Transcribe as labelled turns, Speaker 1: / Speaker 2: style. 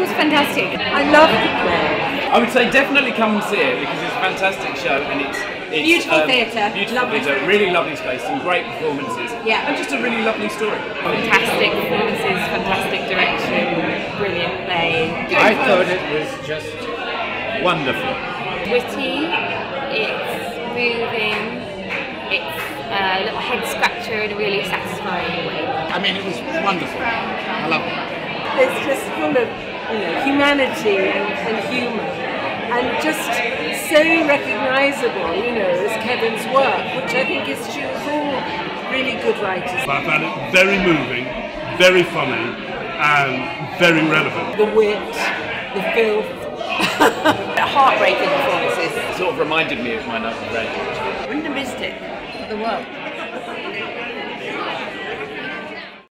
Speaker 1: was fantastic.
Speaker 2: I loved the play.
Speaker 3: I would say definitely come and see it because it's a fantastic show and it's, it's
Speaker 1: Beautiful um, theatre.
Speaker 3: beautiful
Speaker 1: Lovely
Speaker 3: theatre, really lovely space, some great performances,
Speaker 1: Yeah.
Speaker 3: and just a really lovely story.
Speaker 1: Fantastic performances, fantastic direction, brilliant play.
Speaker 4: I thought it was just wonderful.
Speaker 1: witty, it's moving, it's a little head scratcher in a really satisfying way.
Speaker 4: I mean, it was wonderful. I loved it.
Speaker 2: It's just full of you know, humanity and, and humour, and just so recognisable, you know, as Kevin's work, which I think is true of all really good writers.
Speaker 5: I found it very moving, very funny, and very relevant.
Speaker 2: The wit, the filth.
Speaker 6: The heartbreaking performances.
Speaker 3: It sort of reminded me of my Night of Reg.
Speaker 6: Wouldn't have missed it for the world.